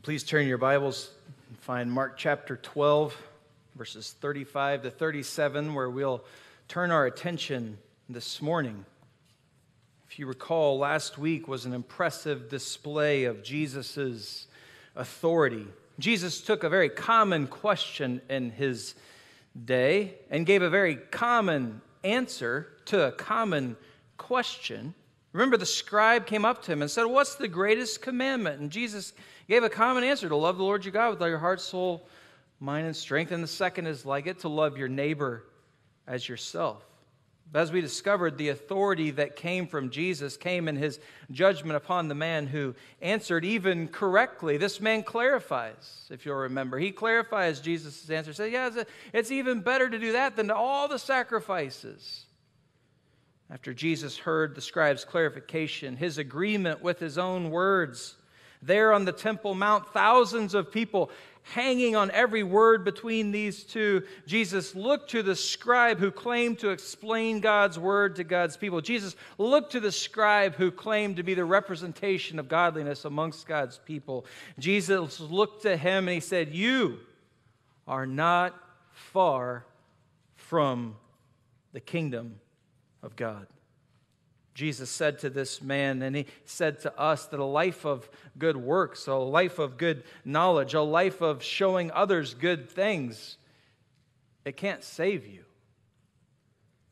Please turn your Bibles and find Mark chapter 12, verses 35 to 37, where we'll turn our attention this morning. If you recall, last week was an impressive display of Jesus' authority. Jesus took a very common question in his day and gave a very common answer to a common question. Remember, the scribe came up to him and said, What's the greatest commandment? And Jesus gave a common answer to love the Lord your God with all your heart, soul, mind, and strength. And the second is like it to love your neighbor as yourself. As we discovered, the authority that came from Jesus came in his judgment upon the man who answered even correctly. This man clarifies, if you'll remember. He clarifies Jesus' answer. Says, Yeah, it's even better to do that than to all the sacrifices. After Jesus heard the scribe's clarification, his agreement with his own words, there on the Temple Mount, thousands of people hanging on every word between these two. Jesus looked to the scribe who claimed to explain God's word to God's people. Jesus looked to the scribe who claimed to be the representation of godliness amongst God's people. Jesus looked to him and he said, You are not far from the kingdom of God. Jesus said to this man, and he said to us that a life of good works, a life of good knowledge, a life of showing others good things, it can't save you.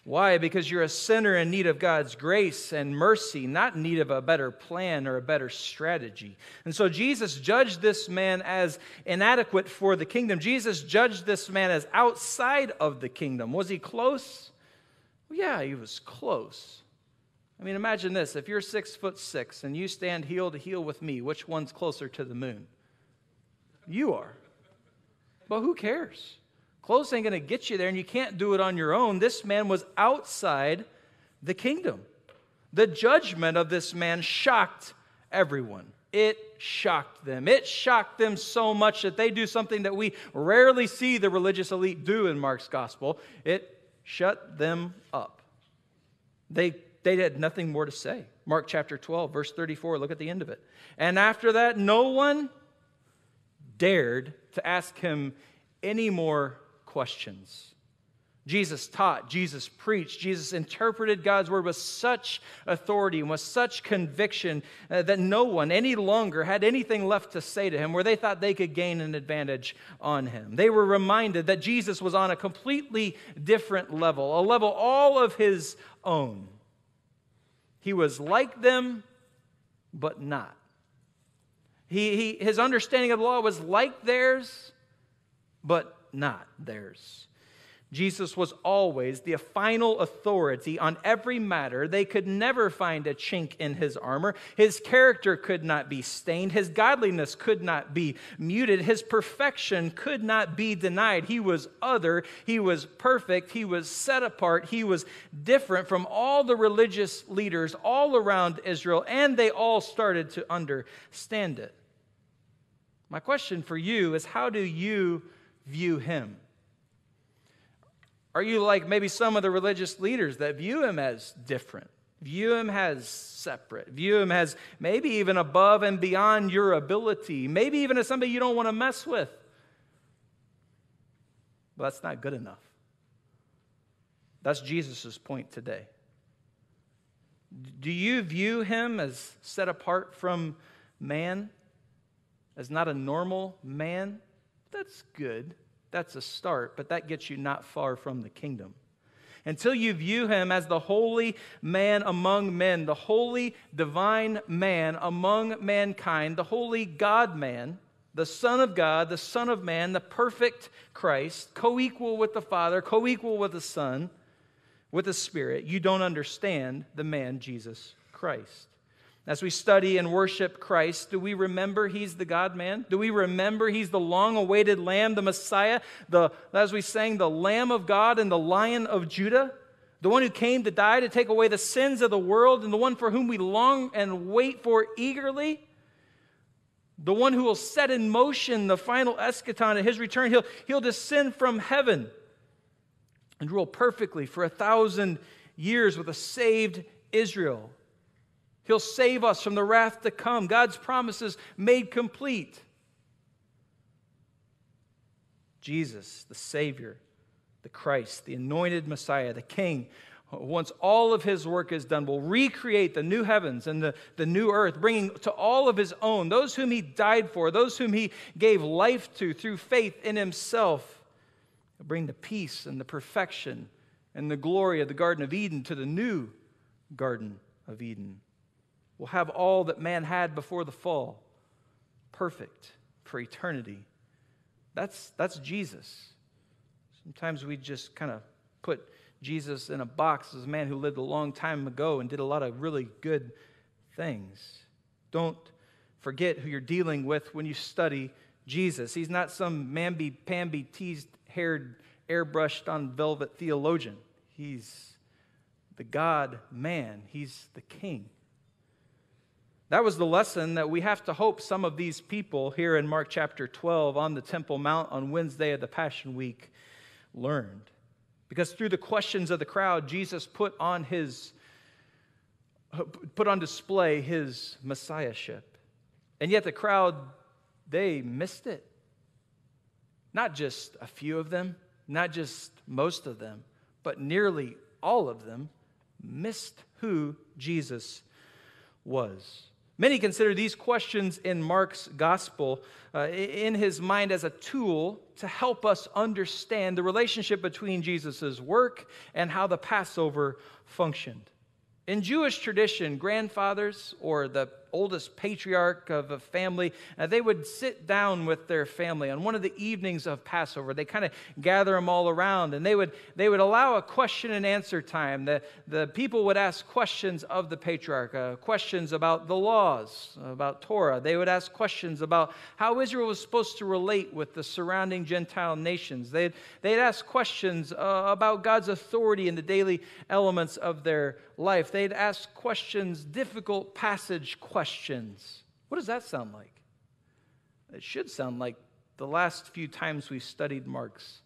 Why? Because you're a sinner in need of God's grace and mercy, not in need of a better plan or a better strategy. And so Jesus judged this man as inadequate for the kingdom. Jesus judged this man as outside of the kingdom. Was he close? Well, yeah, he was close. I mean, imagine this. If you're six foot six and you stand heel to heel with me, which one's closer to the moon? You are. But who cares? Clothes ain't going to get you there, and you can't do it on your own. This man was outside the kingdom. The judgment of this man shocked everyone. It shocked them. It shocked them so much that they do something that we rarely see the religious elite do in Mark's gospel. It shut them up. They they had nothing more to say. Mark chapter 12, verse 34, look at the end of it. And after that, no one dared to ask him any more questions. Jesus taught, Jesus preached, Jesus interpreted God's word with such authority and with such conviction uh, that no one any longer had anything left to say to him where they thought they could gain an advantage on him. They were reminded that Jesus was on a completely different level, a level all of his own. He was like them, but not. He, he, his understanding of the law was like theirs, but not theirs. Jesus was always the final authority on every matter. They could never find a chink in his armor. His character could not be stained. His godliness could not be muted. His perfection could not be denied. He was other. He was perfect. He was set apart. He was different from all the religious leaders all around Israel, and they all started to understand it. My question for you is how do you view him? Are you like maybe some of the religious leaders that view him as different, view him as separate, view him as maybe even above and beyond your ability, maybe even as somebody you don't want to mess with? Well, that's not good enough. That's Jesus' point today. Do you view him as set apart from man, as not a normal man? That's good. That's a start, but that gets you not far from the kingdom. Until you view him as the holy man among men, the holy divine man among mankind, the holy God man, the Son of God, the Son of Man, the perfect Christ, co equal with the Father, co equal with the Son, with the Spirit, you don't understand the man Jesus Christ. As we study and worship Christ, do we remember He's the God man? Do we remember He's the long awaited Lamb, the Messiah, the, as we sang, the Lamb of God and the Lion of Judah? The one who came to die to take away the sins of the world, and the one for whom we long and wait for eagerly? The one who will set in motion the final eschaton at His return. He'll, he'll descend from heaven and rule perfectly for a thousand years with a saved Israel. He'll save us from the wrath to come. God's promises made complete. Jesus, the Savior, the Christ, the anointed Messiah, the King, once all of his work is done, will recreate the new heavens and the, the new earth, bringing to all of his own, those whom he died for, those whom he gave life to through faith in himself, He'll bring the peace and the perfection and the glory of the Garden of Eden to the new Garden of Eden. We'll have all that man had before the fall, perfect for eternity. That's, that's Jesus. Sometimes we just kind of put Jesus in a box as a man who lived a long time ago and did a lot of really good things. Don't forget who you're dealing with when you study Jesus. He's not some mamby pamby teased haired airbrushed on velvet theologian. He's the God man, He's the King. That was the lesson that we have to hope some of these people here in Mark chapter 12 on the Temple Mount on Wednesday of the Passion Week learned. Because through the questions of the crowd, Jesus put on his put on display his messiahship. And yet the crowd they missed it. Not just a few of them, not just most of them, but nearly all of them missed who Jesus was. Many consider these questions in Mark's gospel uh, in his mind as a tool to help us understand the relationship between Jesus' work and how the Passover functioned. In Jewish tradition, grandfathers or the oldest patriarch of a family, uh, they would sit down with their family on one of the evenings of Passover. They kind of gather them all around and they would, they would allow a question and answer time. The, the people would ask questions of the patriarch, uh, questions about the laws, about Torah. They would ask questions about how Israel was supposed to relate with the surrounding Gentile nations. They'd, they'd ask questions uh, about God's authority in the daily elements of their life. They'd ask questions, difficult passage questions questions. What does that sound like? It should sound like the last few times we've studied Mark's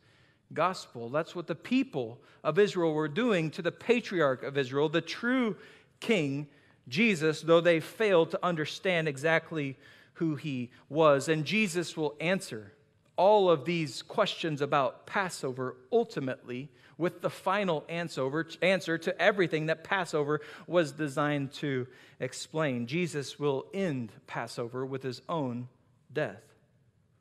gospel. That's what the people of Israel were doing to the patriarch of Israel, the true king, Jesus, though they failed to understand exactly who he was. And Jesus will answer all of these questions about Passover ultimately with the final answer, to everything that Passover was designed to explain. Jesus will end Passover with his own death.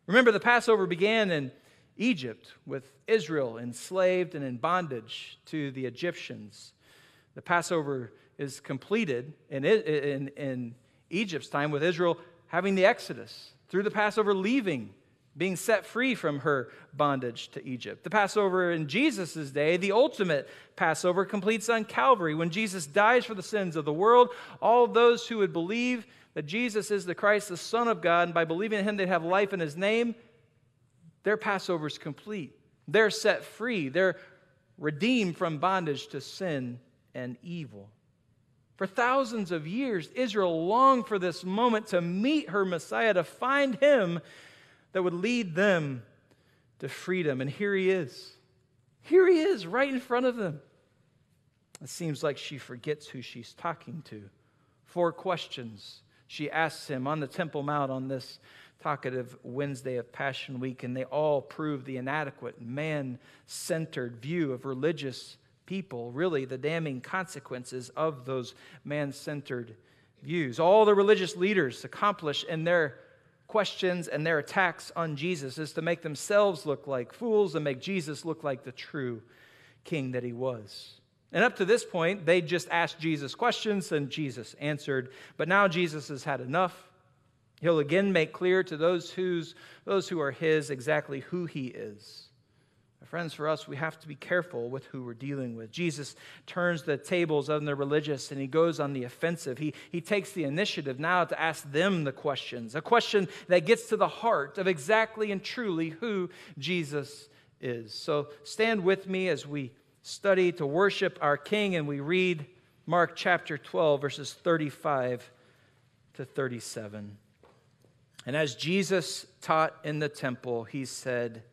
Remember, the Passover began in Egypt with Israel enslaved and in bondage to the Egyptians. The Passover is completed in, in, in Egypt's time with Israel having the Exodus, through the Passover leaving being set free from her bondage to Egypt. The Passover in Jesus' day, the ultimate Passover, completes on Calvary when Jesus dies for the sins of the world. All those who would believe that Jesus is the Christ, the Son of God, and by believing in him they'd have life in his name, their Passover is complete. They're set free. They're redeemed from bondage to sin and evil. For thousands of years, Israel longed for this moment to meet her Messiah, to find him that would lead them to freedom. And here he is. Here he is, right in front of them. It seems like she forgets who she's talking to. Four questions she asks him on the Temple Mount on this talkative Wednesday of Passion Week, and they all prove the inadequate, man centered view of religious people, really the damning consequences of those man centered views. All the religious leaders accomplish in their questions and their attacks on Jesus is to make themselves look like fools and make Jesus look like the true king that he was. And up to this point, they just asked Jesus questions and Jesus answered. But now Jesus has had enough. He'll again make clear to those, who's, those who are his exactly who he is. Friends, for us, we have to be careful with who we're dealing with. Jesus turns the tables on the religious and he goes on the offensive. He, he takes the initiative now to ask them the questions, a question that gets to the heart of exactly and truly who Jesus is. So stand with me as we study to worship our King and we read Mark chapter 12, verses 35 to 37. And as Jesus taught in the temple, he said,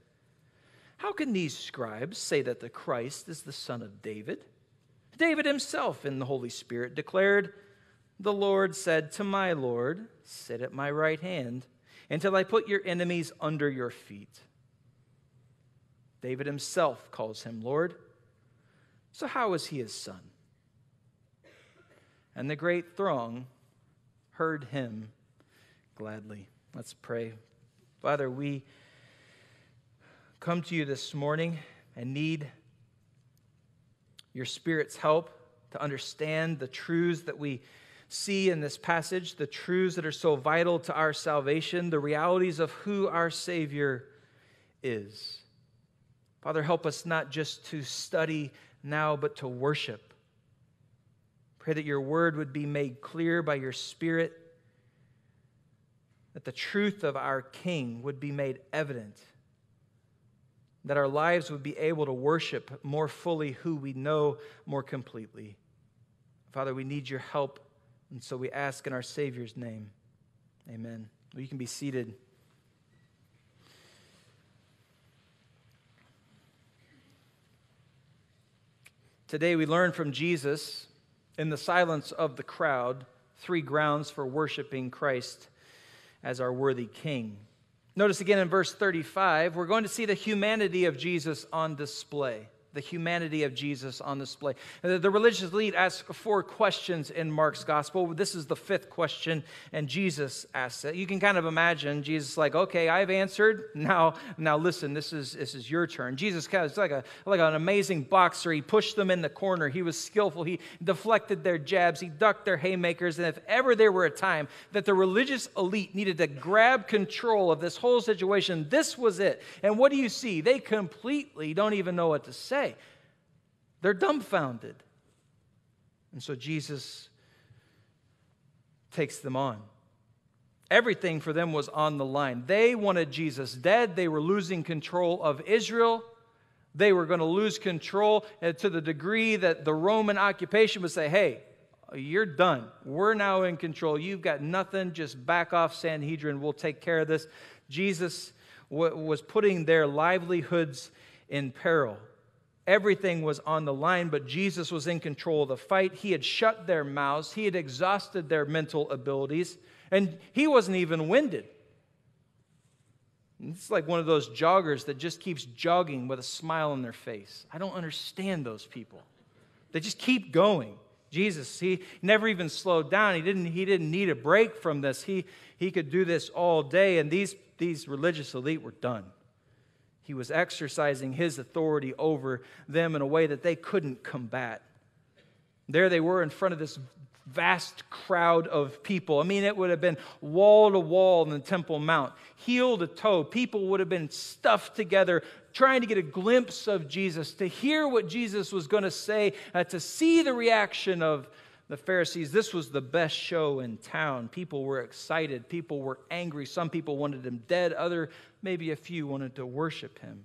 how can these scribes say that the Christ is the son of David? David himself in the Holy Spirit declared, The Lord said to my Lord, Sit at my right hand until I put your enemies under your feet. David himself calls him Lord. So, how is he his son? And the great throng heard him gladly. Let's pray. Father, we come to you this morning and need your Spirit's help to understand the truths that we see in this passage, the truths that are so vital to our salvation, the realities of who our Savior is. Father, help us not just to study now, but to worship. Pray that your word would be made clear by your Spirit, that the truth of our King would be made evident, that our lives would be able to worship more fully who we know more completely. Father, we need your help, and so we ask in our Savior's name. Amen. Well, you can be seated. Today we learn from Jesus in the silence of the crowd three grounds for worshiping Christ as our worthy King. Notice again in verse 35, we're going to see the humanity of Jesus on display the humanity of Jesus on display. The religious lead asks four questions in Mark's gospel. This is the fifth question, and Jesus asks it. You can kind of imagine Jesus like, okay, I've answered. Now, now listen, this is this is your turn. Jesus kind of like a like an amazing boxer. He pushed them in the corner. He was skillful. He deflected their jabs. He ducked their haymakers. And if ever there were a time that the religious elite needed to grab control of this whole situation, this was it. And what do you see? They completely don't even know what to say say? They're dumbfounded. And so Jesus takes them on. Everything for them was on the line. They wanted Jesus dead. They were losing control of Israel. They were going to lose control uh, to the degree that the Roman occupation would say, hey, you're done. We're now in control. You've got nothing. Just back off, Sanhedrin. We'll take care of this. Jesus was putting their livelihoods in peril. Everything was on the line, but Jesus was in control of the fight. He had shut their mouths, he had exhausted their mental abilities, and he wasn't even winded. It's like one of those joggers that just keeps jogging with a smile on their face. I don't understand those people. They just keep going. Jesus, he never even slowed down. He didn't, he didn't need a break from this. He, he could do this all day, and these, these religious elite were done. He was exercising his authority over them in a way that they couldn't combat. There they were in front of this vast crowd of people. I mean, it would have been wall to wall in the Temple Mount, heel to toe. People would have been stuffed together, trying to get a glimpse of Jesus, to hear what Jesus was going to say, uh, to see the reaction of the Pharisees. This was the best show in town. People were excited, people were angry. Some people wanted him dead, other maybe a few wanted to worship him.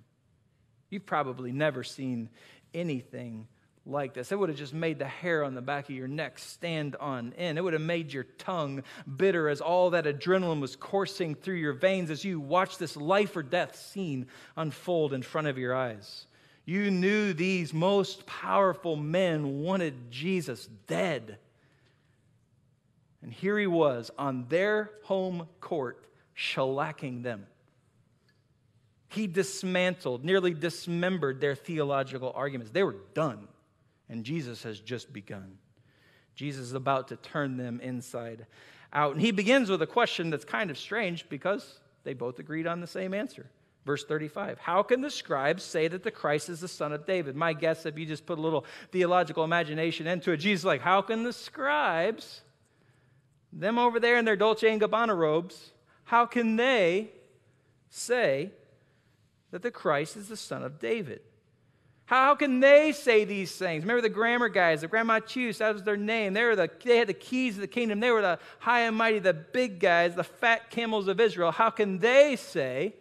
You've probably never seen anything like this. It would have just made the hair on the back of your neck stand on end. It would have made your tongue bitter as all that adrenaline was coursing through your veins as you watched this life or death scene unfold in front of your eyes. You knew these most powerful men wanted Jesus dead. And here he was on their home court, shellacking them. He dismantled, nearly dismembered their theological arguments. They were done, and Jesus has just begun. Jesus is about to turn them inside out. And he begins with a question that's kind of strange because they both agreed on the same answer. Verse 35 How can the scribes say that the Christ is the son of David? My guess, if you just put a little theological imagination into it, Jesus like, How can the scribes, them over there in their Dolce and Gabbana robes, how can they say that the Christ is the son of David. How can they say these things? Remember the grammar guys, the grammateus, that was their name. They, were the, they had the keys of the kingdom. They were the high and mighty, the big guys, the fat camels of Israel. How can they say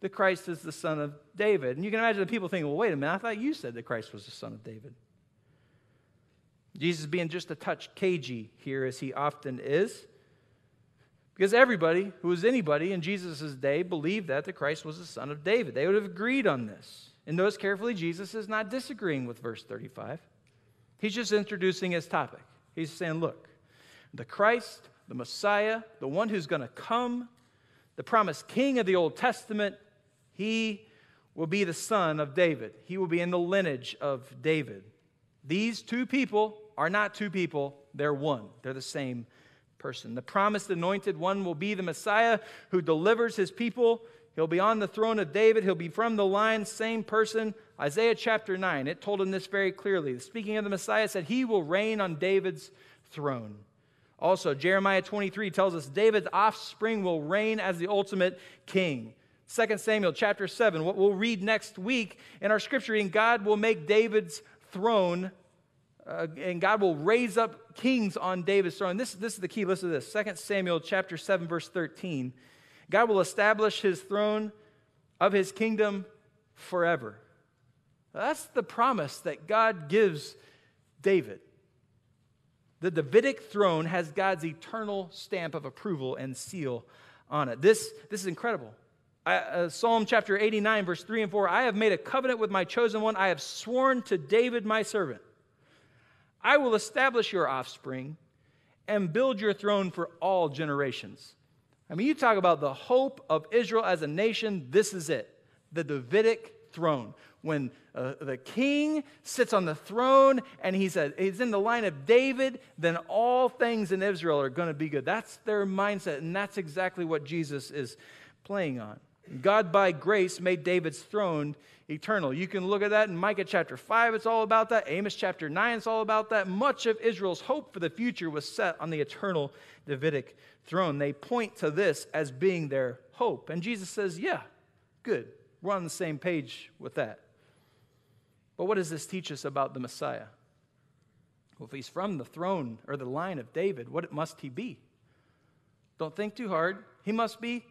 that Christ is the son of David? And you can imagine the people thinking, well, wait a minute, I thought you said that Christ was the son of David. Jesus being just a touch cagey here, as he often is. Because everybody who was anybody in Jesus' day believed that the Christ was the son of David. They would have agreed on this. And notice carefully, Jesus is not disagreeing with verse 35. He's just introducing his topic. He's saying, look, the Christ, the Messiah, the one who's going to come, the promised king of the Old Testament, he will be the son of David. He will be in the lineage of David. These two people are not two people, they're one. They're the same person. The promised anointed one will be the Messiah who delivers his people. He'll be on the throne of David. He'll be from the line, same person. Isaiah chapter 9, it told him this very clearly. Speaking of the Messiah, said, He will reign on David's throne. Also, Jeremiah 23 tells us David's offspring will reign as the ultimate king. 2 Samuel chapter 7, what we'll read next week in our scripture reading, God will make David's throne uh, and God will raise up kings on David's throne. This, this is the key. Listen to this 2 Samuel chapter 7, verse 13. God will establish his throne of his kingdom forever. That's the promise that God gives David. The Davidic throne has God's eternal stamp of approval and seal on it. This, this is incredible. I, uh, Psalm chapter 89, verse 3 and 4 I have made a covenant with my chosen one. I have sworn to David, my servant. I will establish your offspring and build your throne for all generations. I mean, you talk about the hope of Israel as a nation, this is it the Davidic throne. When uh, the king sits on the throne and he's, a, he's in the line of David, then all things in Israel are going to be good. That's their mindset, and that's exactly what Jesus is playing on. God, by grace, made David's throne eternal. You can look at that in Micah chapter 5, it's all about that. Amos chapter 9, it's all about that. Much of Israel's hope for the future was set on the eternal Davidic throne. They point to this as being their hope. And Jesus says, Yeah, good. We're on the same page with that. But what does this teach us about the Messiah? Well, if he's from the throne or the line of David, what must he be? Don't think too hard. He must be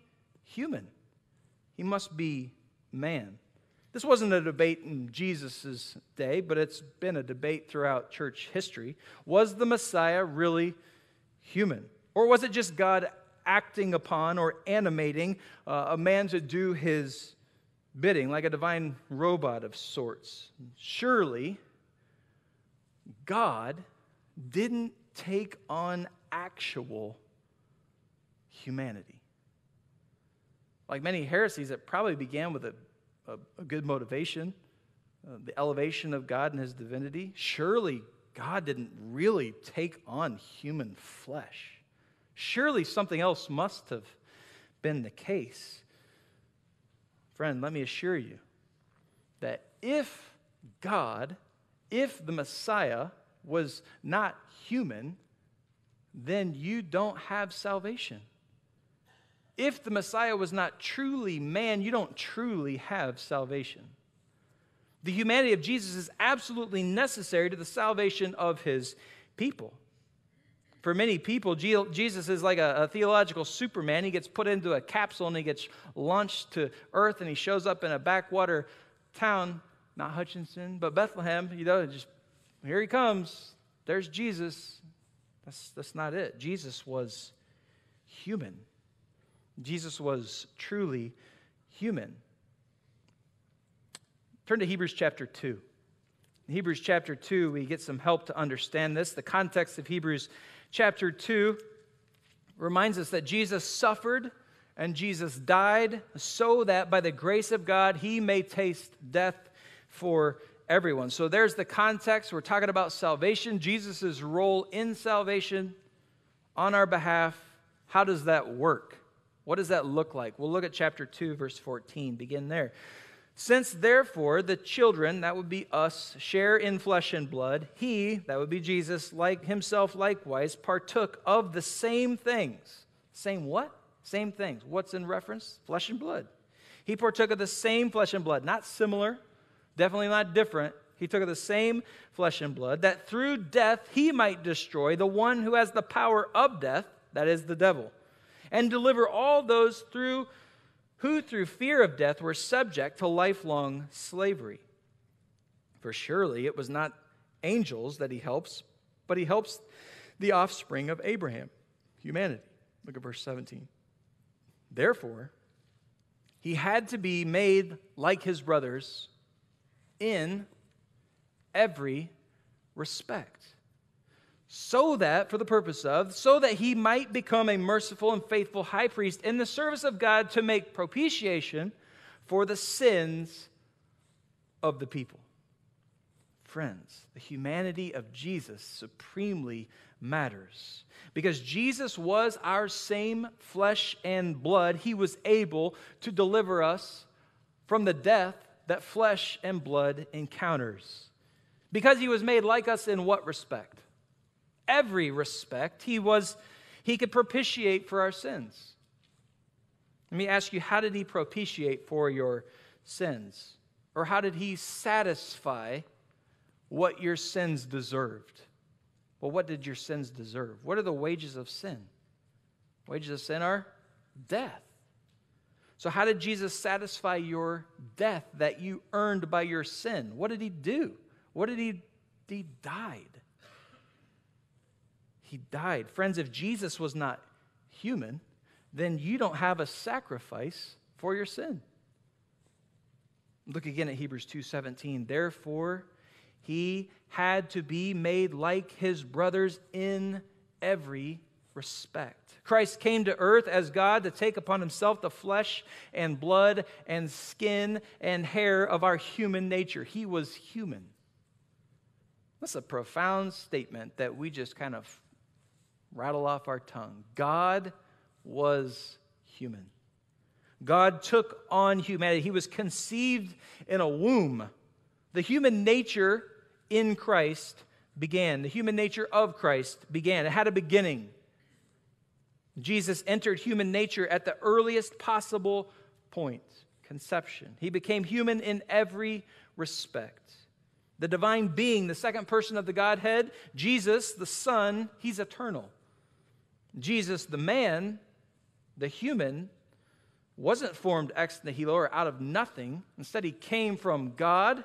human. He must be man. This wasn't a debate in Jesus' day, but it's been a debate throughout church history. Was the Messiah really human? Or was it just God acting upon or animating uh, a man to do his bidding, like a divine robot of sorts? Surely, God didn't take on actual humanity. Like many heresies, it probably began with a, a, a good motivation, uh, the elevation of God and his divinity. Surely God didn't really take on human flesh. Surely something else must have been the case. Friend, let me assure you that if God, if the Messiah was not human, then you don't have salvation if the Messiah was not truly man, you don't truly have salvation. The humanity of Jesus is absolutely necessary to the salvation of his people. For many people, Jesus is like a, a, theological superman. He gets put into a capsule and he gets launched to earth and he shows up in a backwater town, not Hutchinson, but Bethlehem. You know, just here he comes. There's Jesus. That's, that's not it. Jesus was human. Jesus was truly human. Turn to Hebrews chapter 2. In Hebrews chapter 2, we get some help to understand this. The context of Hebrews chapter 2 reminds us that Jesus suffered and Jesus died so that by the grace of God he may taste death for everyone. So there's the context. We're talking about salvation, Jesus' role in salvation on our behalf. How does that work? What does that look like? We'll look at chapter 2, verse 14. Begin there. Since therefore the children, that would be us, share in flesh and blood, he, that would be Jesus, like himself likewise, partook of the same things. Same what? Same things. What's in reference? Flesh and blood. He partook of the same flesh and blood, not similar, definitely not different. He took of the same flesh and blood, that through death he might destroy the one who has the power of death, that is the devil and deliver all those through who through fear of death were subject to lifelong slavery. For surely it was not angels that he helps, but he helps the offspring of Abraham, humanity. Look at verse 17. Therefore, he had to be made like his brothers in every respect so that, for the purpose of, so that he might become a merciful and faithful high priest in the service of God to make propitiation for the sins of the people. Friends, the humanity of Jesus supremely matters. Because Jesus was our same flesh and blood, he was able to deliver us from the death that flesh and blood encounters. Because he was made like us in what respect? Every respect. He was he could propitiate for our sins. Let me ask you, how did he propitiate for your sins? Or how did he satisfy what your sins deserved? Well, what did your sins deserve? What are the wages of sin? Wages of sin are death. So, how did Jesus satisfy your death that you earned by your sin? What did he do? What did he? He died. He died. Friends, if Jesus was not human, then you don't have a sacrifice for your sin. Look again at Hebrews 2:17. Therefore, he had to be made like his brothers in every respect. Christ came to earth as God to take upon himself the flesh and blood and skin and hair of our human nature. He was human. That's a profound statement that we just kind of rattle off our tongue. God was human. God took on humanity. He was conceived in a womb. The human nature in Christ began. The human nature of Christ began. It had a beginning. Jesus entered human nature at the earliest possible point conception. He became human in every respect. The divine being, the second person of the Godhead, Jesus, the Son, he's eternal. Jesus, the man, the human, wasn't formed ex nihilo or out of nothing. Instead, he came from God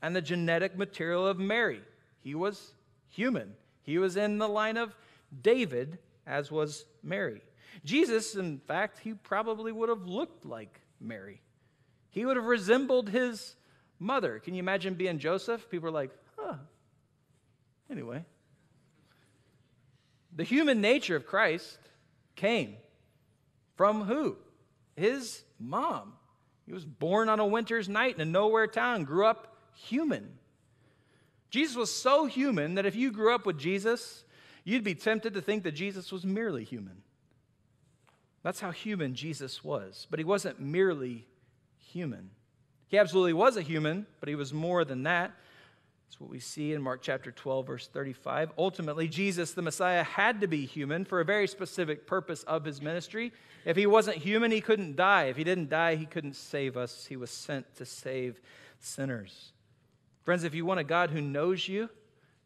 and the genetic material of Mary. He was human. He was in the line of David, as was Mary. Jesus, in fact, he probably would have looked like Mary. He would have resembled his mother. Can you imagine being Joseph? People are like, huh. Anyway, the human nature of Christ came from who? His mom. He was born on a winter's night in a nowhere town, grew up human. Jesus was so human that if you grew up with Jesus, you'd be tempted to think that Jesus was merely human. That's how human Jesus was. But he wasn't merely human. He absolutely was a human, but he was more than that. That's what we see in Mark chapter 12, verse 35. Ultimately, Jesus, the Messiah, had to be human for a very specific purpose of his ministry. If he wasn't human, he couldn't die. If he didn't die, he couldn't save us. He was sent to save sinners. Friends, if you want a God who knows you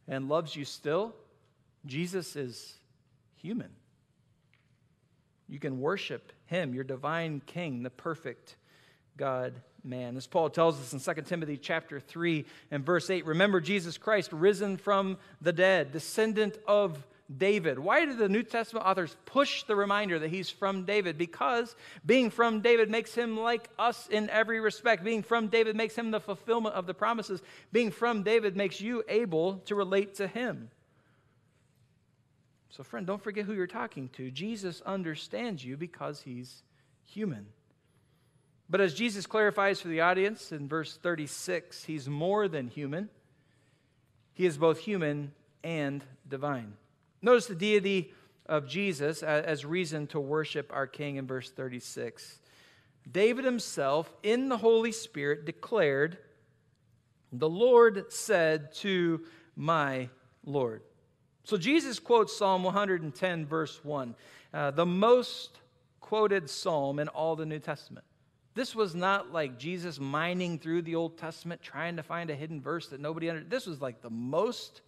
and loves you still, Jesus is human. You can worship him, your divine king, the perfect God man. As Paul tells us in 2 Timothy chapter 3 and verse 8, remember Jesus Christ risen from the dead, descendant of David. Why do the New Testament authors push the reminder that he's from David? Because being from David makes him like us in every respect. Being from David makes him the fulfillment of the promises. Being from David makes you able to relate to him. So, friend, don't forget who you're talking to. Jesus understands you because he's human. But as Jesus clarifies for the audience in verse 36, he's more than human. He is both human and divine. Notice the deity of Jesus as reason to worship our King in verse 36. David himself, in the Holy Spirit, declared, The Lord said to my Lord. So Jesus quotes Psalm 110, verse 1, uh, the most quoted psalm in all the New Testament. This was not like Jesus mining through the Old Testament trying to find a hidden verse that nobody understood. This was like the most,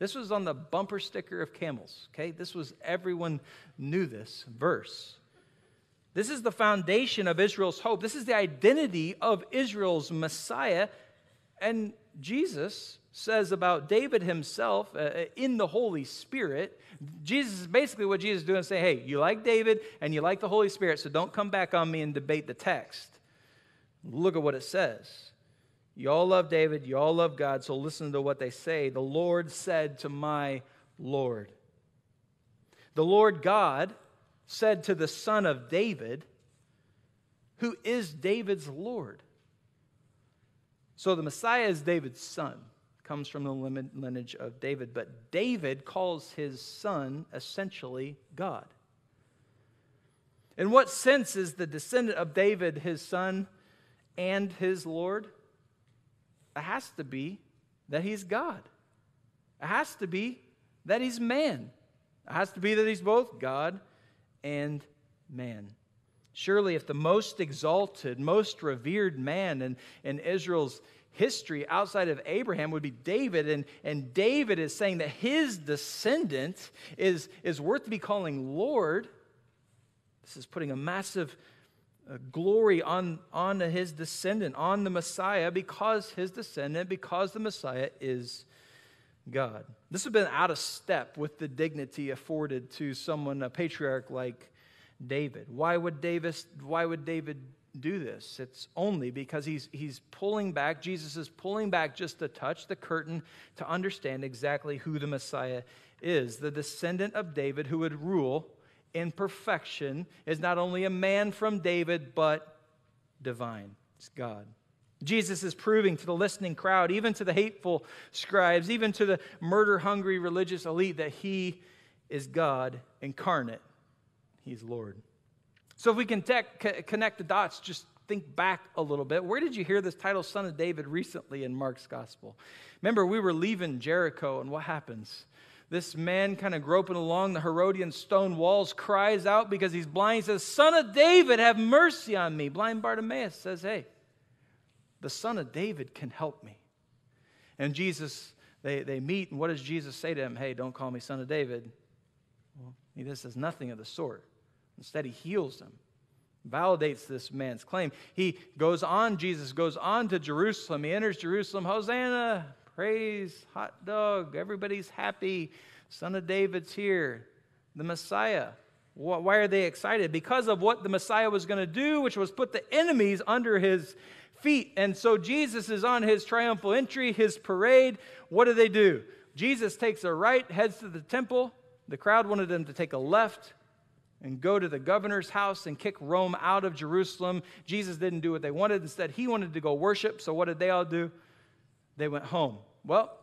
this was on the bumper sticker of camels, okay? This was, everyone knew this verse. This is the foundation of Israel's hope. This is the identity of Israel's Messiah. And Jesus says about David himself uh, uh in the Holy Spirit, Jesus is basically what Jesus is doing, saying, hey, you like David and you like the Holy Spirit, so don't come back on me and debate the text. Look at what it says. You all love David, you all love God, so listen to what they say. The Lord said to my Lord. The Lord God said to the son of David, who is David's Lord. So the Messiah is David's son, comes from the lineage of David, but David calls his son essentially God. In what sense is the descendant of David his son and his Lord? It has to be that he's God. It has to be that he's man. It has to be that he's both God and man. Surely, if the most exalted, most revered man in, in Israel's history outside of Abraham would be David, and, and David is saying that his descendant is, is worth to be calling Lord, this is putting a massive uh, glory on, on his descendant, on the Messiah, because his descendant, because the Messiah is God. This has been out of step with the dignity afforded to someone, a patriarch like David. Why would Davis, why would David do this? It's only because he's, he's pulling back, Jesus is pulling back just to touch, the curtain, to understand exactly who the Messiah is. The descendant of David who would rule in perfection is not only a man from David, but divine. It's God. Jesus is proving to the listening crowd, even to the hateful scribes, even to the murder hungry religious elite, that he is God incarnate. He's Lord. So, if we can connect the dots, just think back a little bit. Where did you hear this title, Son of David, recently in Mark's Gospel? Remember, we were leaving Jericho, and what happens? This man, kind of groping along the Herodian stone walls, cries out because he's blind. He says, Son of David, have mercy on me. Blind Bartimaeus says, Hey, the Son of David can help me. And Jesus, they, they meet, and what does Jesus say to him? Hey, don't call me Son of David. Well, he just says nothing of the sort. Instead, he heals him, validates this man's claim. He goes on, Jesus goes on to Jerusalem. He enters Jerusalem, Hosanna, praise, hot dog, everybody's happy. Son of David's here, the Messiah. Why are they excited? Because of what the Messiah was going to do, which was put the enemies under his feet. And so Jesus is on his triumphal entry, his parade. What do they do? Jesus takes a right, heads to the temple. The crowd wanted him to take a left and go to the governor's house and kick Rome out of Jerusalem. Jesus didn't do what they wanted. Instead, he wanted to go worship. So, what did they all do? They went home. Well,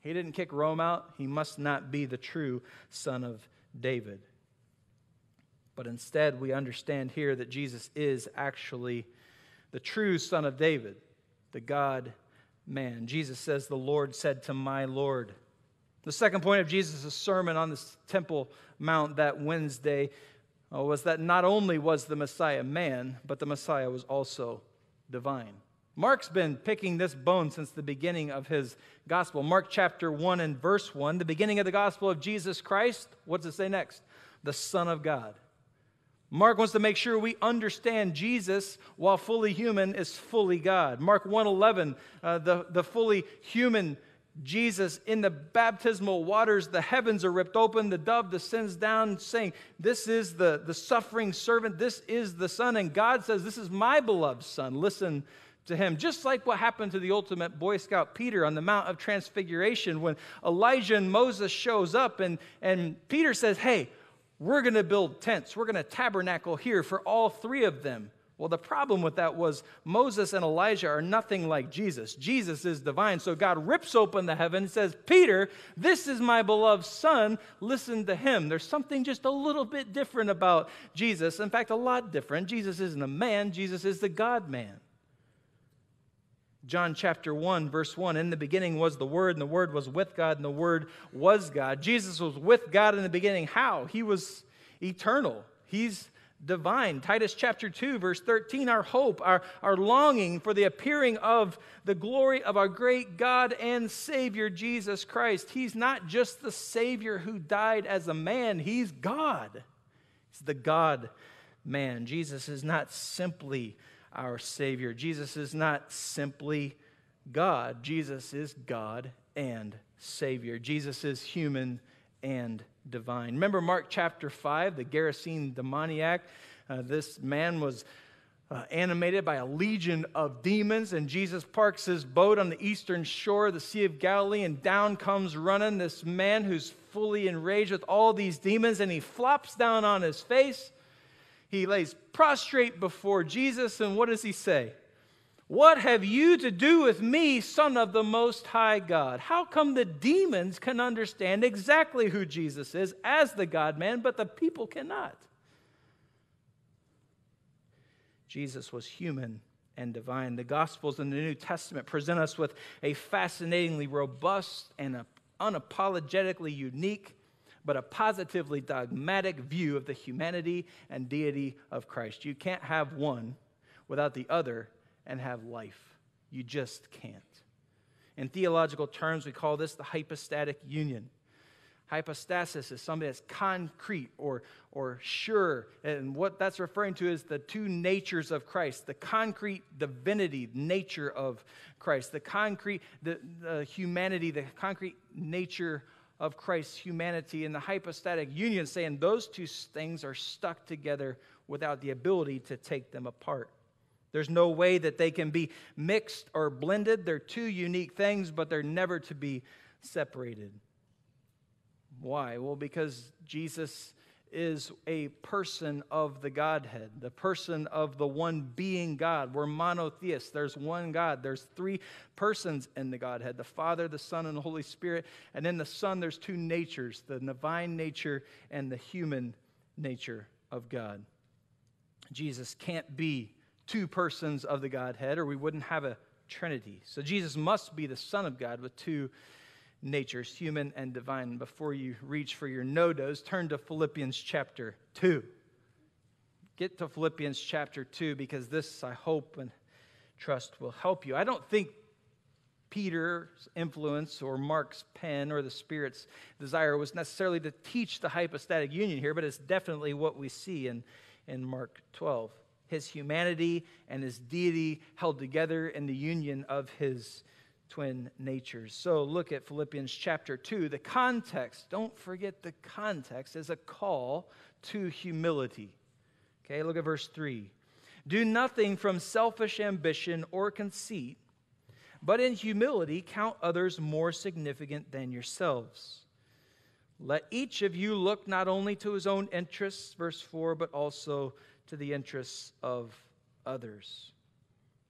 he didn't kick Rome out. He must not be the true son of David. But instead, we understand here that Jesus is actually the true Son of David, the God man. Jesus says, The Lord said to my Lord. The second point of Jesus' sermon on this Temple Mount that Wednesday was that not only was the Messiah man, but the Messiah was also divine. Mark's been picking this bone since the beginning of his gospel. Mark chapter 1 and verse 1, the beginning of the gospel of Jesus Christ. What does it say next? The Son of God. Mark wants to make sure we understand Jesus, while fully human, is fully God. Mark 1.11, uh, the, the fully human Jesus in the baptismal waters, the heavens are ripped open, the dove descends down, saying, This is the, the suffering servant, this is the Son. And God says, This is my beloved Son. Listen to him. Just like what happened to the ultimate Boy Scout Peter on the Mount of Transfiguration when Elijah and Moses shows up and, and Peter says, Hey, we're going to build tents. We're going to tabernacle here for all three of them. Well, the problem with that was Moses and Elijah are nothing like Jesus. Jesus is divine. So God rips open the heaven and says, Peter, this is my beloved son. Listen to him. There's something just a little bit different about Jesus. In fact, a lot different. Jesus isn't a man, Jesus is the God man. John chapter 1, verse 1 In the beginning was the Word, and the Word was with God, and the Word was God. Jesus was with God in the beginning. How? He was eternal, He's divine. Titus chapter 2, verse 13 Our hope, our, our longing for the appearing of the glory of our great God and Savior, Jesus Christ. He's not just the Savior who died as a man, He's God. He's the God man. Jesus is not simply our Savior. Jesus is not simply God, Jesus is God and Savior. Jesus is human and divine. Remember Mark chapter 5, the Gerasene demoniac? Uh, this man was uh, animated by a legion of demons, and Jesus parks his boat on the eastern shore of the Sea of Galilee, and down comes running this man who's fully enraged with all these demons, and he flops down on his face he lays prostrate before Jesus, and what does he say? What have you to do with me, Son of the Most High God? How come the demons can understand exactly who Jesus is as the God man, but the people cannot? Jesus was human and divine. The Gospels in the New Testament present us with a fascinatingly robust and unapologetically unique, but a positively dogmatic view of the humanity and deity of Christ. You can't have one without the other and have life. You just can't. In theological terms, we call this the hypostatic union. Hypostasis is something that's concrete or, or sure. And what that's referring to is the two natures of Christ the concrete divinity nature of Christ, the concrete the, the humanity, the concrete nature of Christ's humanity, and the hypostatic union, saying those two things are stuck together without the ability to take them apart. There's no way that they can be mixed or blended. They're two unique things, but they're never to be separated. Why? Well, because Jesus is a person of the Godhead, the person of the one being God. We're monotheists. There's one God. There's three persons in the Godhead the Father, the Son, and the Holy Spirit. And in the Son, there's two natures the divine nature and the human nature of God. Jesus can't be two persons of the Godhead, or we wouldn't have a Trinity. So Jesus must be the Son of God with two natures, human and divine. Before you reach for your nodos, turn to Philippians chapter 2. Get to Philippians chapter 2 because this, I hope and trust, will help you. I don't think Peter's influence or Mark's pen or the Spirit's desire was necessarily to teach the hypostatic union here, but it's definitely what we see in, in Mark 12 his humanity and his deity held together in the union of his twin natures. So look at Philippians chapter 2. The context, don't forget the context, is a call to humility. Okay, look at verse 3. Do nothing from selfish ambition or conceit, but in humility count others more significant than yourselves. Let each of you look not only to his own interests, verse 4, but also to the interests of others.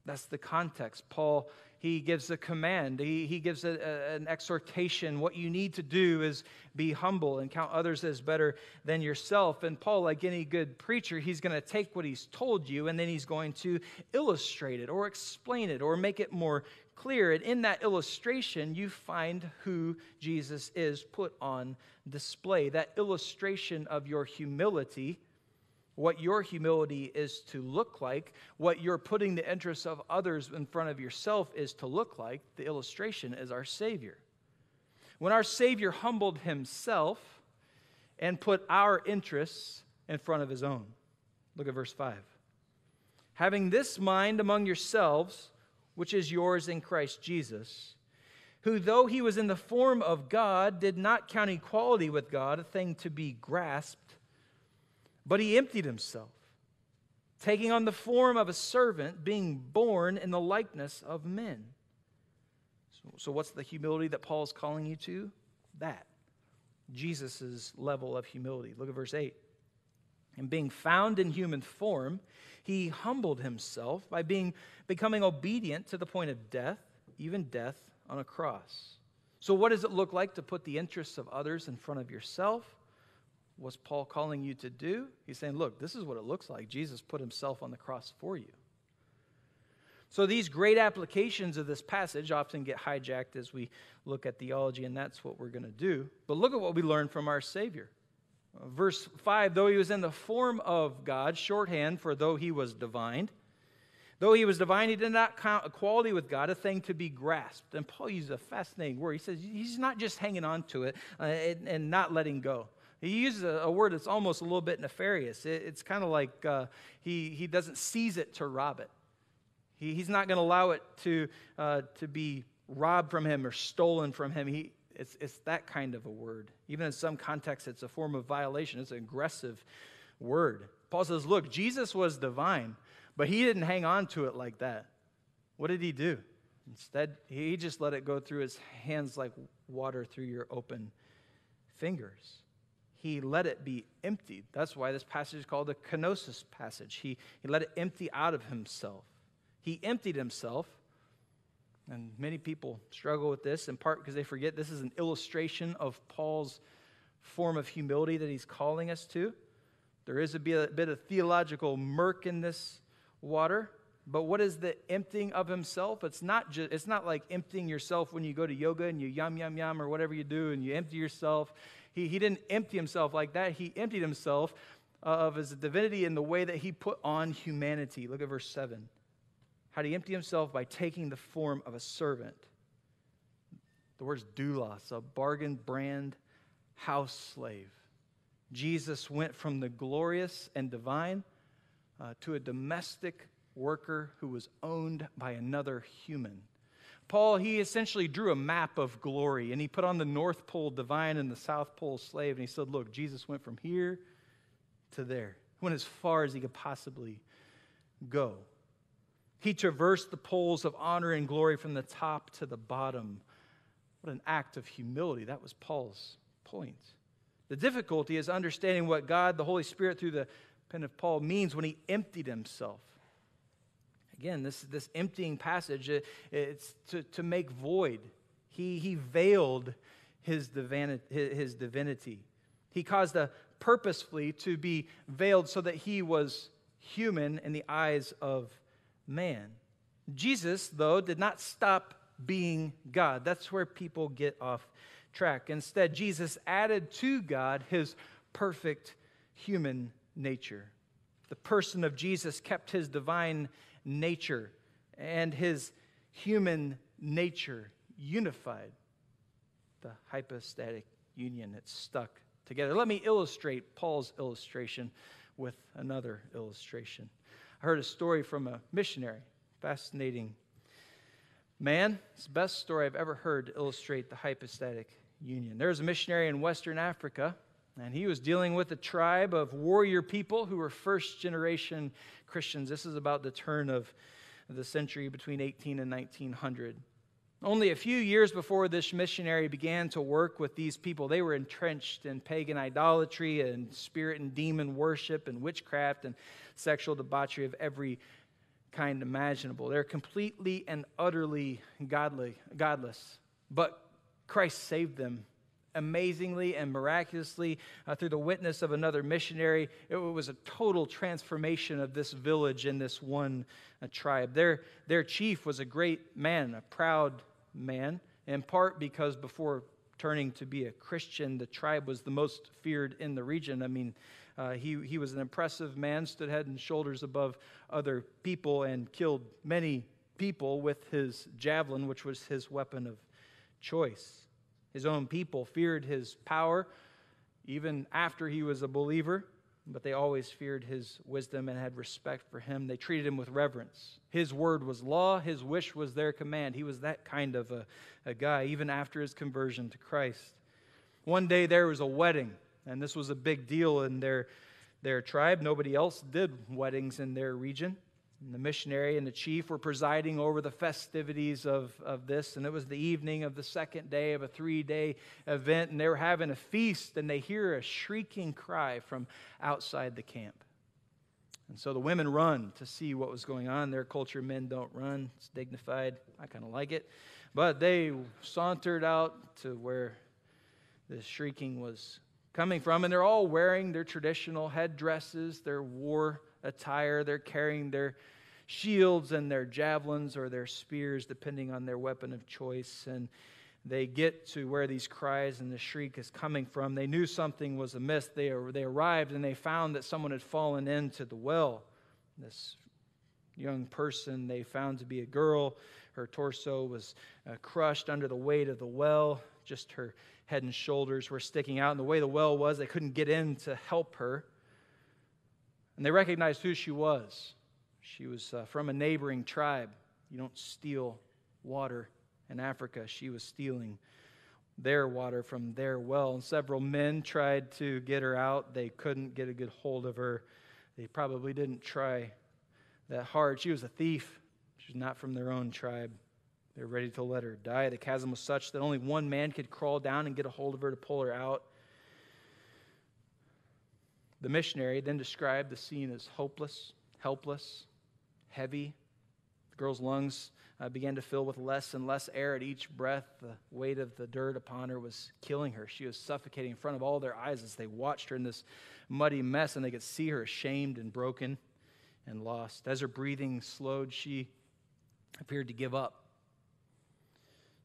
That's the context. Paul, he gives a command, he, he gives a, a, an exhortation. What you need to do is be humble and count others as better than yourself. And Paul, like any good preacher, he's going to take what he's told you and then he's going to illustrate it or explain it or make it more clear. And in that illustration, you find who Jesus is put on display. That illustration of your humility what your humility is to look like, what you're putting the interests of others in front of yourself is to look like, the illustration is our Savior. When our Savior humbled himself and put our interests in front of his own. Look at verse 5. Having this mind among yourselves, which is yours in Christ Jesus, who, though he was in the form of God, did not count equality with God a thing to be grasped but he emptied himself, taking on the form of a servant, being born in the likeness of men. So, so what's the humility that Paul is calling you to? That. Jesus' level of humility. Look at verse 8. And being found in human form, he humbled himself by being, becoming obedient to the point of death, even death on a cross. So, what does it look like to put the interests of others in front of yourself? What's Paul calling you to do? He's saying, look, this is what it looks like. Jesus put himself on the cross for you. So, these great applications of this passage often get hijacked as we look at theology, and that's what we're going to do. But look at what we learn from our Savior. Verse 5 Though he was in the form of God, shorthand for though he was divine, though he was divine, he did not count equality with God a thing to be grasped. And Paul uses a fascinating word. He says he's not just hanging on to it uh, and not letting go. He uses a, word that's almost a little bit nefarious. It, it's kind of like uh, he, he doesn't seize it to rob it. He, he's not going to allow it to, uh, to be robbed from him or stolen from him. He, it's, it's that kind of a word. Even in some contexts, it's a form of violation, it's an aggressive word. Paul says, Look, Jesus was divine, but he didn't hang on to it like that. What did he do? Instead, he just let it go through his hands like water through your open fingers he let it be emptied. That's why this passage is called the kenosis passage. He, he let it empty out of himself. He emptied himself. And many people struggle with this in part because they forget this is an illustration of Paul's form of humility that he's calling us to. There is a bit of theological murk in this water, but what is the emptying of himself? It's not just it's not like emptying yourself when you go to yoga and you yum yum yum or whatever you do and you empty yourself. He, he didn't empty himself like that. He emptied himself uh, of his divinity in the way that he put on humanity. Look at verse 7. How did he empty himself? By taking the form of a servant. The word's doulos, a bargain brand house slave. Jesus went from the glorious and divine uh, to a domestic worker who was owned by another human. Paul, he essentially drew a map of glory and he put on the North Pole divine and the South Pole slave. And he said, Look, Jesus went from here to there, he went as far as he could possibly go. He traversed the poles of honor and glory from the top to the bottom. What an act of humility. That was Paul's point. The difficulty is understanding what God, the Holy Spirit, through the pen of Paul, means when he emptied himself. Again, this, this emptying passage, it, it's to, to make void. He, he veiled his his divinity. He caused a purposefully to be veiled so that he was human in the eyes of man. Jesus, though, did not stop being God. That's where people get off track. Instead, Jesus added to God his perfect human nature. The person of Jesus kept his divine nature and his human nature unified. The hypostatic union, it's stuck together. Let me illustrate Paul's illustration with another illustration. I heard a story from a missionary, fascinating man. It's the best story I've ever heard to illustrate the hypostatic union. There was a missionary in Western Africa, and he was dealing with a tribe of warrior people who were first generation Christians. This is about the turn of the century between 18 and 1900. Only a few years before this missionary began to work with these people, they were entrenched in pagan idolatry and spirit and demon worship and witchcraft and sexual debauchery of every kind imaginable. They're completely and utterly godly, godless. But Christ saved them amazingly and miraculously uh, through the witness of another missionary. It was a total transformation of this village and this one uh, tribe. Their, their chief was a great man, a proud man, in part because before turning to be a Christian, the tribe was the most feared in the region. I mean, uh, he, he was an impressive man, stood head and shoulders above other people, and killed many people with his javelin, which was his weapon of choice. His own people feared his power even after he was a believer, but they always feared his wisdom and had respect for him. They treated him with reverence. His word was law, his wish was their command. He was that kind of a, a guy, even after his conversion to Christ. One day there was a wedding, and this was a big deal in their, their tribe. Nobody else did weddings in their region. And the missionary and the chief were presiding over the festivities of, of this, and it was the evening of the second day of a three day event, and they were having a feast, and they hear a shrieking cry from outside the camp. And so the women run to see what was going on. Their culture, men don't run, it's dignified. I kind of like it. But they sauntered out to where the shrieking was coming from, and they're all wearing their traditional headdresses, their war attire. They're carrying their shields and their javelins or their spears, depending on their weapon of choice. And they get to where these cries and the shriek is coming from. They knew something was amiss. They, they arrived and they found that someone had fallen into the well. This young person they found to be a girl. Her torso was uh, crushed under the weight of the well. Just her head and shoulders were sticking out. And the way the well was, they couldn't get in to help her. And they recognized who she was. She was uh, from a neighboring tribe. You don't steal water in Africa. She was stealing their water from their well. And several men tried to get her out. They couldn't get a good hold of her. They probably didn't try that hard. She was a thief. She was not from their own tribe. They were ready to let her die. The chasm was such that only one man could crawl down and get a hold of her to pull her out. The missionary then described the scene as hopeless, helpless, heavy. The girl's lungs uh, began to fill with less and less air at each breath. The weight of the dirt upon her was killing her. She was suffocating in front of all their eyes as they watched her in this muddy mess, and they could see her ashamed and broken and lost. As her breathing slowed, she appeared to give up.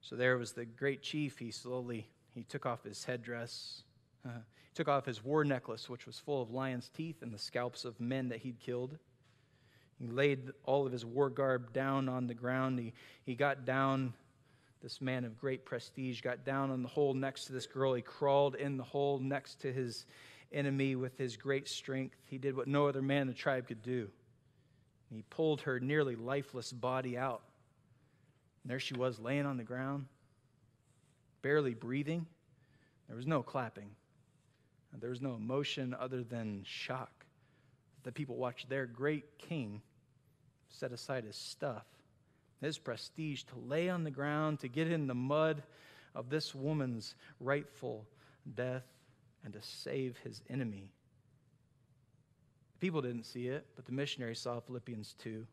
So there was the great chief. He slowly he took off his headdress. Uh, he took off his war necklace, which was full of lions' teeth and the scalps of men that he'd killed. He laid all of his war garb down on the ground. He, he got down, this man of great prestige, got down on the hole next to this girl. He crawled in the hole next to his enemy with his great strength. He did what no other man in the tribe could do. He pulled her nearly lifeless body out. And there she was, laying on the ground, barely breathing. There was no clapping, there was no emotion other than shock. The people watched their great king set aside his stuff, his prestige, to lay on the ground, to get in the mud of this woman's rightful death, and to save his enemy. The People didn't see it, but the missionary saw Philippians 2.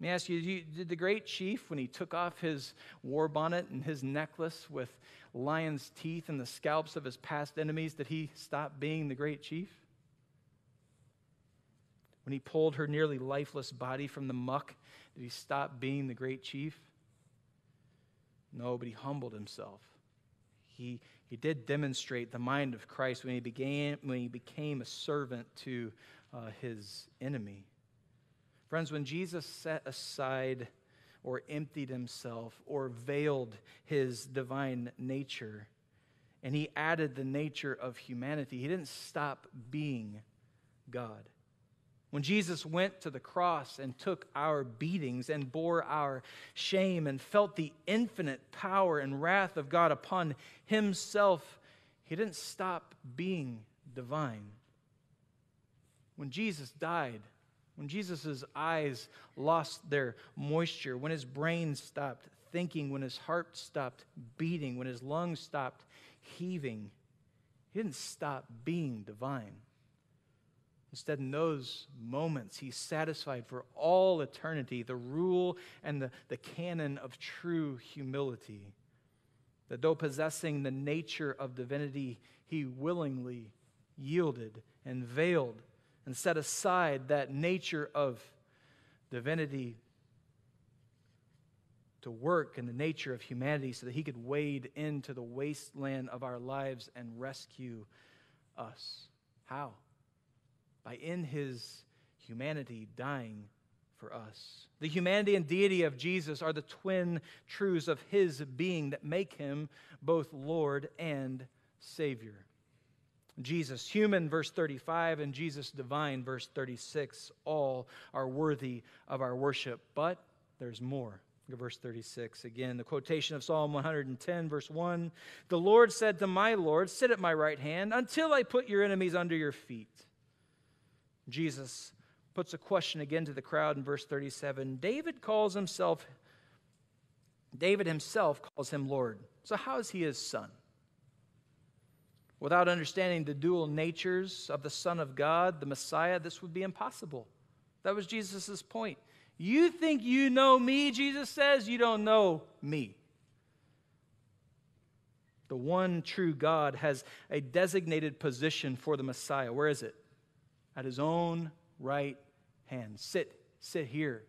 Let me ask you did the great chief, when he took off his war bonnet and his necklace with lion's teeth and the scalps of his past enemies, did he stop being the great chief? When he pulled her nearly lifeless body from the muck, did he stop being the great chief? No, but he humbled himself. He, he did demonstrate the mind of Christ when he, began, when he became a servant to uh, his enemy. Friends, when Jesus set aside or emptied himself or veiled his divine nature, and he added the nature of humanity, he didn't stop being God. When Jesus went to the cross and took our beatings and bore our shame and felt the infinite power and wrath of God upon himself, he didn't stop being divine. When Jesus died, when Jesus' eyes lost their moisture, when his brain stopped thinking, when his heart stopped beating, when his lungs stopped heaving, he didn't stop being divine. Instead, in those moments, he's satisfied for all eternity the rule and the, the canon of true humility. That though possessing the nature of divinity, he willingly yielded and veiled and set aside that nature of divinity to work in the nature of humanity so that he could wade into the wasteland of our lives and rescue us. How? by in his humanity dying for us. The humanity and deity of Jesus are the twin truths of his being that make him both Lord and Savior. Jesus human, verse 35, and Jesus divine, verse 36, all are worthy of our worship. But there's more. Verse 36 again, the quotation of Psalm 110, verse 1 The Lord said to my Lord, Sit at my right hand until I put your enemies under your feet. Jesus puts a question again to the crowd in verse 37. David calls himself, David himself calls him Lord. So, how is he his son? Without understanding the dual natures of the Son of God, the Messiah, this would be impossible. That was Jesus' point. You think you know me, Jesus says, you don't know me. The one true God has a designated position for the Messiah. Where is it? at his own right hand. Sit, sit here,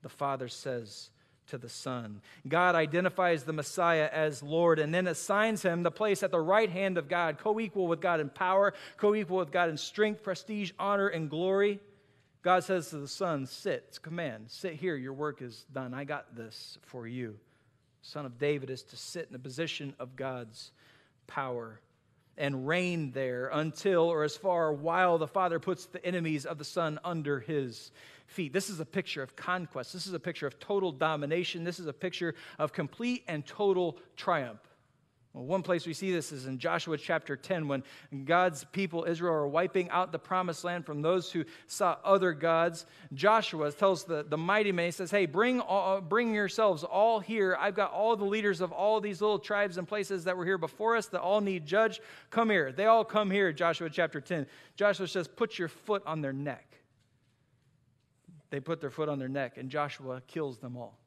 the Father says to the Son. God identifies the Messiah as Lord and then assigns him the place at the right hand of God, co equal with God in power, co equal with God in strength, prestige, honor, and glory. God says to the Son, Sit, command. Sit here, your work is done. I got this for you. Son of David is to sit in the position of God's power and reign there until or as far while the Father puts the enemies of the Son under his feet. This is a picture of conquest. This is a picture of total domination. This is a picture of complete and total triumph. Well, one place we see this is in Joshua chapter 10 when God's people, Israel, are wiping out the promised land from those who saw other gods. Joshua tells the, the mighty man, he says, Hey, bring, all, bring yourselves all here. I've got all the leaders of all these little tribes and places that were here before us that all need judge. Come here. They all come here, Joshua chapter 10. Joshua says, Put your foot on their neck. They put their foot on their neck, and Joshua kills them all.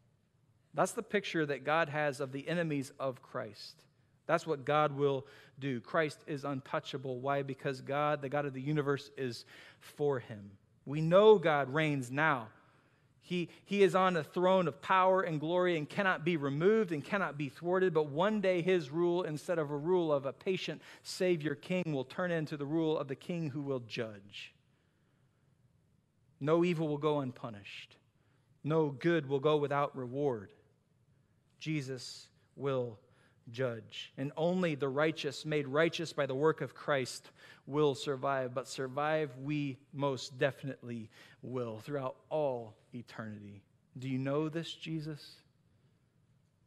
That's the picture that God has of the enemies of Christ. That's what God will do. Christ is untouchable. Why? Because God, the God of the universe, is for him. We know God reigns now. He, he is on a throne of power and glory and cannot be removed and cannot be thwarted. But one day his rule, instead of a rule of a patient Savior King, will turn into the rule of the King who will judge. No evil will go unpunished, no good will go without reward. Jesus will judge. And only the righteous, made righteous by the work of Christ, will survive. But survive we most definitely will throughout all eternity. Do you know this Jesus?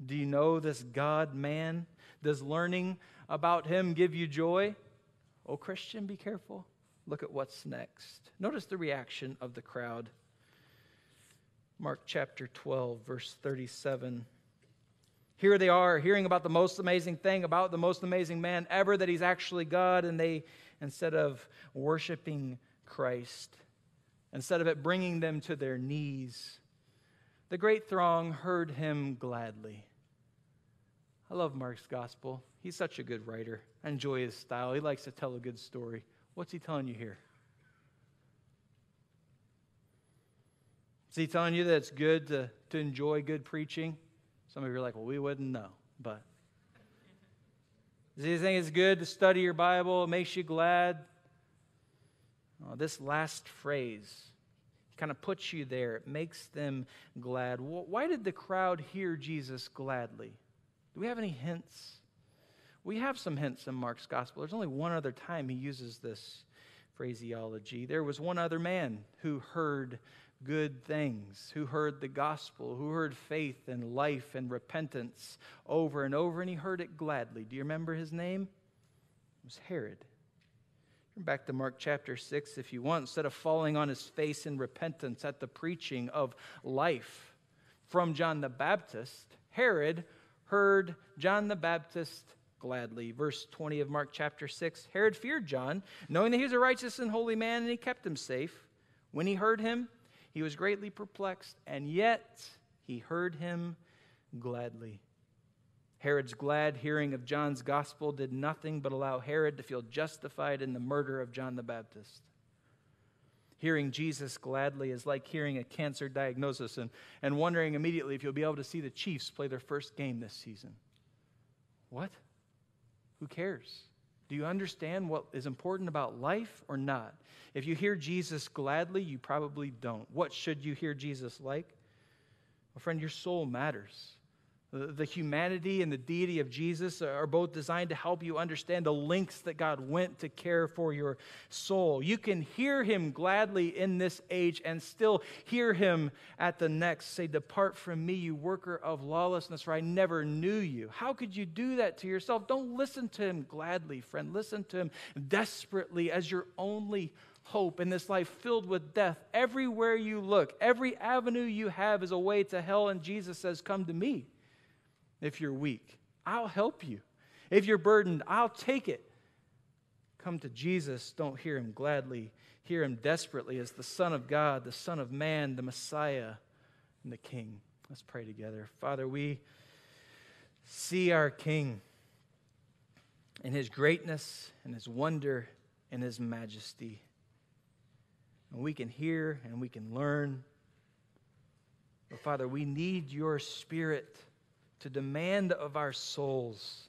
Do you know this God man? Does learning about him give you joy? Oh, Christian, be careful. Look at what's next. Notice the reaction of the crowd. Mark chapter 12, verse 37. Here they are hearing about the most amazing thing, about the most amazing man ever, that he's actually God, and they, instead of worshiping Christ, instead of it bringing them to their knees, the great throng heard him gladly. I love Mark's gospel. He's such a good writer. I enjoy his style. He likes to tell a good story. What's he telling you here? Is he telling you that it's good to, to enjoy good preaching? Some of you are like, well, we wouldn't know. But does he think it's good to study your Bible? It makes you glad? Oh, this last phrase kind of puts you there. It makes them glad. Why did the crowd hear Jesus gladly? Do we have any hints? We have some hints in Mark's gospel. There's only one other time he uses this phraseology. There was one other man who heard good things, who heard the gospel, who heard faith and life and repentance over and over, and he heard it gladly. Do you remember his name? It was Herod. Turn back to Mark chapter 6 if you want. Instead of falling on his face in repentance at the preaching of life from John the Baptist, Herod heard John the Baptist gladly. Verse 20 of Mark chapter 6 Herod feared John, knowing that he was a righteous and holy man, and he kept him safe. When he heard him, he was greatly perplexed, and yet he heard him gladly. Herod's glad hearing of John's gospel did nothing but allow Herod to feel justified in the murder of John the Baptist. Hearing Jesus gladly is like hearing a cancer diagnosis and, and wondering immediately if you'll be able to see the Chiefs play their first game this season. What? Who cares? Do you understand what is important about life or not? If you hear Jesus gladly, you probably don't. What should you hear Jesus like? Well, friend, your soul matters. The humanity and the deity of Jesus are both designed to help you understand the lengths that God went to care for your soul. You can hear him gladly in this age and still hear him at the next say, Depart from me, you worker of lawlessness, for I never knew you. How could you do that to yourself? Don't listen to him gladly, friend. Listen to him desperately as your only hope in this life filled with death. Everywhere you look, every avenue you have is a way to hell, and Jesus says, Come to me if you're weak. I'll help you. If you're burdened, I'll take it. Come to Jesus. Don't hear him gladly. Hear him desperately as the Son of God, the Son of Man, the Messiah, and the King. Let's pray together. Father, we see our King in his greatness and his wonder and his majesty. And we can hear and we can learn. But Father, we need your Spirit to demand of our souls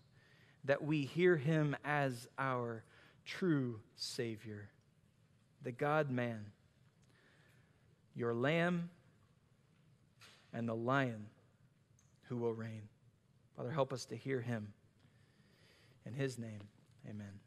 that we hear him as our true Savior, the God man, your Lamb, and the Lion who will reign. Father, help us to hear him. In his name, amen.